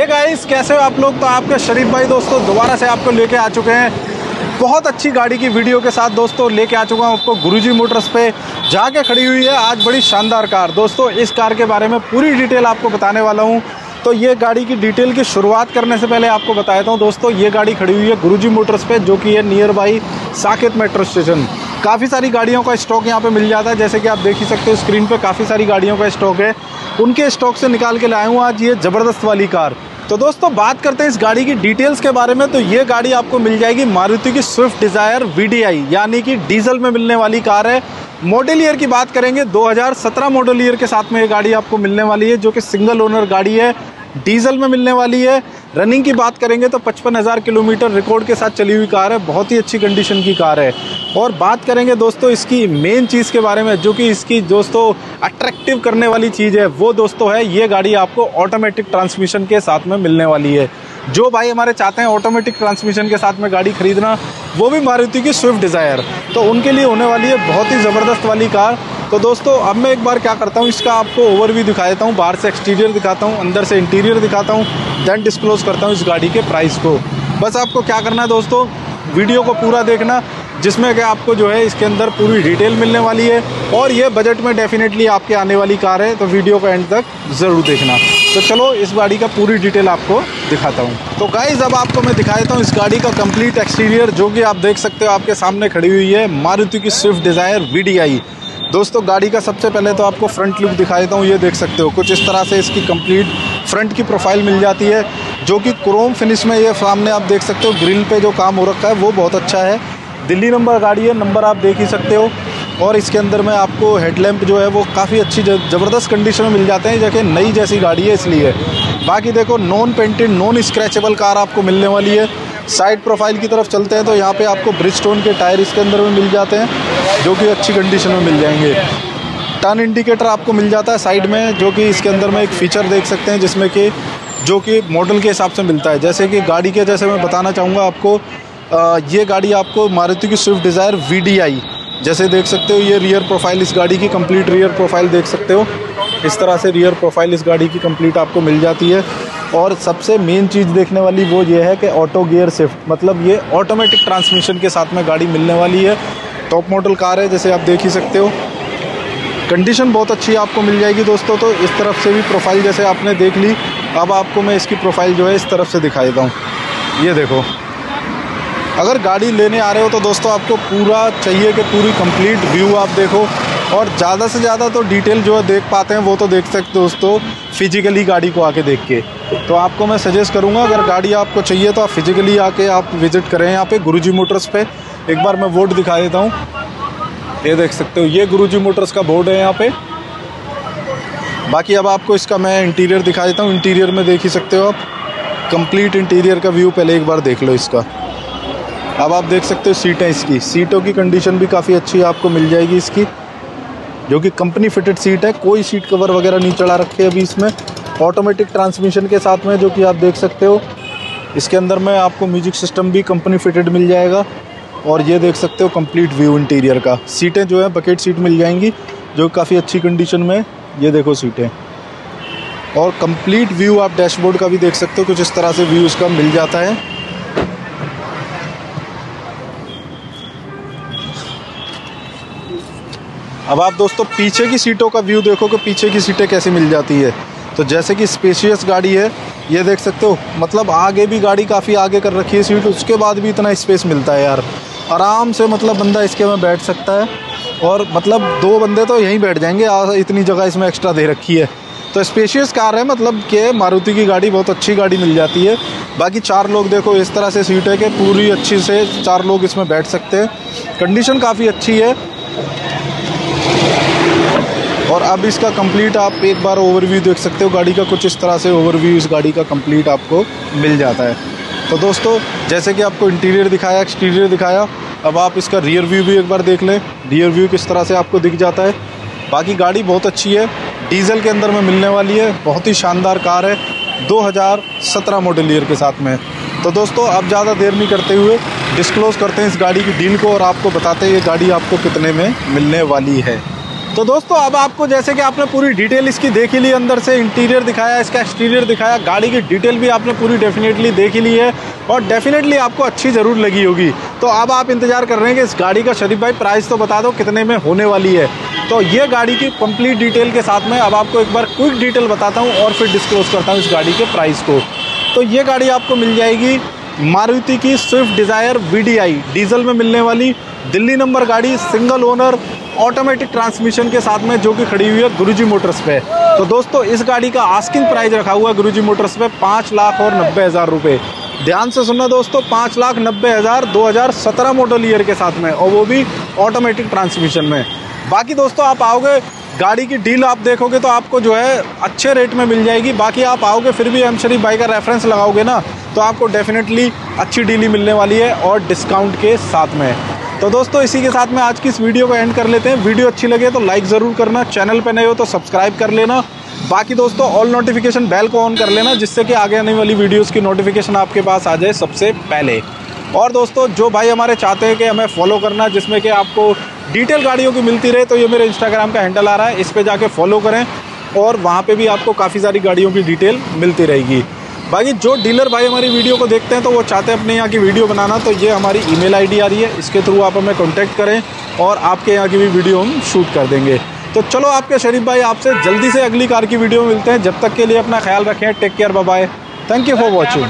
Hey guys कैसे हो आप लोग? तो आपके शरीफ भाई दोस्तों दोबारा से आपको लेके आ चुके हैं। बहुत अच्छी गाड़ी की वीडियो के साथ दोस्तों लेके आ चुका हूँ आपको गुरुजी मोटर्स पे। जाके खड़ी हुई है, आज बड़ी शानदार कार। दोस्तों, इस कार के बारे में पूरी डिटेल आपको बताने वाला हूँ। तो ये गाड़ी की डिटेल की शुरुआत करने से पहले आपको बताता हूँ दोस्तों, ये गाड़ी खड़ी हुई है गुरुजी मोटर्स पे, जो कि है nearby Saket metro station. काफ़ी सारी गाड़ियों का स्टॉक यहाँ पे मिल जाता है, जैसे कि आप देख ही सकते हो, स्क्रीन पे काफ़ी सारी गाड़ियों का स्टॉक है। उनके स्टॉक से निकाल के लाया हूँ आज ये ज़बरदस्त वाली कार। तो दोस्तों, बात करते हैं इस गाड़ी की डिटेल्स के बारे में। तो ये गाड़ी आपको मिल जाएगी मारुति की स्विफ्ट डिज़ायर वीडीआई यानी कि डीजल में मिलने वाली कार है। मॉडल ईयर की बात करेंगे 2017 मॉडल ईयर के साथ में ये गाड़ी आपको मिलने वाली है, जो कि सिंगल ओनर गाड़ी है, डीजल में मिलने वाली है। रनिंग की बात करेंगे तो पचपन हज़ार किलोमीटर रिकॉर्ड के साथ चली हुई कार है, बहुत ही अच्छी कंडीशन की कार है। और बात करेंगे दोस्तों इसकी मेन चीज़ के बारे में, जो कि इसकी दोस्तों अट्रैक्टिव करने वाली चीज़ है, वो दोस्तों है, ये गाड़ी आपको ऑटोमेटिक ट्रांसमिशन के साथ में मिलने वाली है। जो भाई हमारे चाहते हैं ऑटोमेटिक ट्रांसमिशन के साथ में गाड़ी खरीदना, वो भी मारुति की स्विफ्ट डिज़ायर तो उनके लिए होने वाली है बहुत ही ज़बरदस्त वाली कार तो दोस्तों, अब मैं एक बार क्या करता हूँ, इसका आपको ओवरव्यू दिखा देता हूँ, बाहर से एक्सटीरियर दिखाता हूँ, अंदर से इंटीरियर दिखाता हूँ देन डिस्क्लोज करता हूँ इस गाड़ी के प्राइस को। बस आपको क्या करना है दोस्तों वीडियो को पूरा देखना, जिसमें कि आपको जो है इसके अंदर पूरी डिटेल मिलने वाली है, और ये बजट में डेफिनेटली आपके आने वाली कार है तो वीडियो को एंड तक ज़रूर देखना। तो चलो, इस गाड़ी का पूरी डिटेल आपको दिखाता हूँ। तो गाइज़ अब आपको मैं दिखा देता हूँ इस गाड़ी का कंप्लीट एक्सटीरियर जो कि आप देख सकते हो आपके सामने खड़ी हुई है, मारुति की स्विफ्ट डिज़ायर VDI दोस्तों, गाड़ी का सबसे पहले तो आपको फ्रंट लुक दिखा देता हूँ, ये देख सकते हो। कुछ इस तरह से इसकी कंप्लीट फ्रंट की प्रोफ़ाइल मिल जाती है, जो कि क्रोम फिनिश में ये सामने आप देख सकते हो ग्रिल पे जो काम हो रखा है, वो बहुत अच्छा है। दिल्ली नंबर गाड़ी है नंबर आप देख ही सकते हो। और इसके अंदर में आपको हेडलैम्प जो है, वो काफ़ी अच्छी ज़बरदस्त कंडीशन में मिल जाते हैं, जैसे नई जैसी गाड़ी है, इसलिए। बाकी देखो non painted non scratchable car आपको मिलने वाली है। साइड प्रोफ़ाइल की तरफ़ चलते हैं तो यहाँ पे आपको ब्रिज स्टोन के टायर इसके अंदर में मिल जाते हैं, जो कि अच्छी कंडीशन में मिल जाएँगे। टर्न इंडिकेटर आपको मिल जाता है साइड में, जो कि इसके अंदर में एक फ़ीचर देख सकते हैं, जिसमें कि, जो कि मॉडल के हिसाब से मिलता है। जैसे कि गाड़ी के, जैसे मैं बताना चाहूँगा आपको ये गाड़ी आपको मारुति की स्विफ्ट डिज़ायर वीडीआई जैसे देख सकते हो, ये रियर प्रोफ़ाइल इस गाड़ी की कंप्लीट रियर प्रोफ़ाइल देख सकते हो। इस तरह से रियर प्रोफ़ाइल इस गाड़ी की कंप्लीट आपको मिल जाती है। और सबसे मेन चीज़ देखने वाली वो ये है कि ऑटो गियर शिफ्ट मतलब ये ऑटोमेटिक ट्रांसमिशन के साथ में गाड़ी मिलने वाली है। टॉप मॉडल कार है, जैसे आप देख ही सकते हो। कंडीशन बहुत अच्छी आपको मिल जाएगी दोस्तों तो इस तरफ़ से भी प्रोफ़ाइल जैसे आपने देख ली। अब आपको मैं इसकी प्रोफ़ाइल जो है इस तरफ़ से दिखा देता हूँ। ये देखो। अगर गाड़ी लेने आ रहे हो तो दोस्तों आपको पूरा चाहिए कि पूरी कंप्लीट व्यू आप देखो। और ज़्यादा से ज़्यादा तो डिटेल जो है देख पाते हैं, वो तो देख सकते दोस्तों। फिजिकली गाड़ी को आके देख के। तो आपको मैं सजेस्ट करूँगा, अगर गाड़ी आपको चाहिए तो आप फिजिकली आके आप विज़िट करें यहाँ पे गुरुजी मोटर्स पे। एक बार मैं बोर्ड दिखा देता हूँ। ये देख सकते हो, ये गुरुजी मोटर्स का बोर्ड है यहाँ पे। बाकी अब आपको इसका मैं इंटीरियर दिखा देता हूँ। इंटीरियर में देख ही सकते हो आप। कंप्लीट इंटीरियर का व्यू पहले एक बार देख लो इसका। अब आप देख सकते हो सीटें इसकी। सीटों की कंडीशन भी काफ़ी अच्छी आपको मिल जाएगी इसकी। जो कि कंपनी फिटेड सीट है, कोई सीट कवर वगैरह नहीं चढ़ा रखे अभी इसमें। ऑटोमेटिक ट्रांसमिशन के साथ में, जो कि आप देख सकते हो, इसके अंदर में आपको म्यूज़िक सिस्टम भी कंपनी फिटेड मिल जाएगा। और ये देख सकते हो कंप्लीट व्यू इंटीरियर का। सीटें जो है बकेट सीट मिल जाएँगी, जो काफ़ी अच्छी कंडीशन में, ये देखो सीटें और कंप्लीट व्यू आप डैशबोर्ड का भी देख सकते हो, कुछ इस तरह से व्यू इसका मिल जाता है। अब आप दोस्तों पीछे की सीटों का व्यू देखो कि पीछे की सीटें कैसी मिल जाती है। तो जैसे कि स्पेशियस गाड़ी है, ये देख सकते हो मतलब आगे भी गाड़ी काफ़ी आगे कर रखी है सीट, उसके बाद भी इतना स्पेस मिलता है यार। आराम से मतलब बंदा इसके में बैठ सकता है, और मतलब दो बंदे तो यहीं बैठ जाएँगे इतनी जगह इसमें एक्स्ट्रा दे रखी है। तो स्पेशियस कार है मतलब कि मारुति की गाड़ी, बहुत अच्छी गाड़ी मिल जाती है। बाकी चार लोग देखो, इस तरह से सीट है कि पूरी अच्छी से चार लोग इसमें बैठ सकते हैं। कंडीशन काफ़ी अच्छी है। और अब इसका कंप्लीट आप एक बार ओवरव्यू देख सकते हो। गाड़ी का कुछ इस तरह से ओवरव्यू इस गाड़ी का कंप्लीट आपको मिल जाता है। तो दोस्तों, जैसे कि आपको इंटीरियर दिखाया एक्सटीरियर दिखाया, अब आप इसका रियर व्यू भी एक बार देख लें। रियर व्यू किस तरह से आपको दिख जाता है। बाकी गाड़ी बहुत अच्छी है। डीजल के अंदर में मिलने वाली है। बहुत ही शानदार कार है। 2017 मॉडल ईयर के साथ में। तो दोस्तों अब ज़्यादा देर नहीं करते हुए डिस्क्लोज़ करते हैं इस गाड़ी की डील को और आपको बताते हैं ये गाड़ी आपको कितने में मिलने वाली है। तो दोस्तों, अब आपको जैसे कि आपने पूरी डिटेल इसकी देख ही ली, अंदर से इंटीरियर दिखाया, इसका एक्सटीरियर दिखाया, गाड़ी की डिटेल भी आपने पूरी डेफिनेटली देख ही ली है और डेफिनेटली आपको अच्छी ज़रूर लगी होगी। तो अब आप इंतज़ार कर रहे हैं कि इस गाड़ी का शरीफ भाई प्राइस तो बता दो कितने में होने वाली है। तो ये गाड़ी की कंप्लीट डिटेल के साथ में अब आपको एक बार क्विक डिटेल बताता हूँ और फिर डिस्क्लोज करता हूँ इस गाड़ी के प्राइस को। तो ये गाड़ी आपको मिल जाएगी मारुति की स्विफ्ट डिज़ायर वी डीजल में मिलने वाली दिल्ली नंबर गाड़ी सिंगल ओनर ऑटोमेटिक ट्रांसमिशन के साथ में जो कि खड़ी हुई है गुरुजी मोटर्स पे। तो दोस्तों, इस गाड़ी का आस्किंग प्राइस रखा हुआ है गुरुजी मोटर्स पे, पाँच लाख और नब्बे हज़ार रुपये ध्यान से सुनना दोस्तों, पाँच लाख नब्बे हज़ार, दो हज़ार सत्रह मॉडल ईयर के साथ में, और वो भी ऑटोमेटिक ट्रांसमिशन में। बाकी दोस्तों, आप आओगे, गाड़ी की डील आप देखोगे तो आपको जो है अच्छे रेट में मिल जाएगी। बाकी आप आओगे, फिर भी एम शरीफ भाई का रेफरेंस लगाओगे ना तो आपको डेफिनेटली अच्छी डील ही मिलने वाली है, और डिस्काउंट के साथ में। तो दोस्तों, इसी के साथ में आज की इस वीडियो को एंड कर लेते हैं। वीडियो अच्छी लगे तो लाइक ज़रूर करना चैनल पर नए हो तो सब्सक्राइब कर लेना। बाकी दोस्तों ऑल नोटिफिकेशन बेल को ऑन कर लेना, जिससे कि आगे आने वाली वीडियोस की नोटिफिकेशन आपके पास आ जाए सबसे पहले। और दोस्तों, जो भाई हमारे चाहते हैं कि हमें फॉलो करना, जिसमें कि आपको डिटेल गाड़ियों की मिलती रहे तो ये मेरे इंस्टाग्राम का हैंडल आ रहा है। इस पर जाके फॉलो करें और वहाँ पे भी आपको काफ़ी सारी गाड़ियों की डिटेल मिलती रहेगी। बाकी जो डीलर भाई हमारी वीडियो को देखते हैं तो वो चाहते हैं अपने यहाँ की वीडियो बनाना तो ये हमारी ईमेल आईडी आ रही है। इसके थ्रू आप हमें कॉन्टैक्ट करें और आपके यहाँ की भी वीडियो हम शूट कर देंगे। तो चलो आपके शरीफ भाई आपसे जल्दी से अगली कार की वीडियो मिलते हैं। जब तक के लिए अपना ख्याल रखें। Take care bye thank you for watching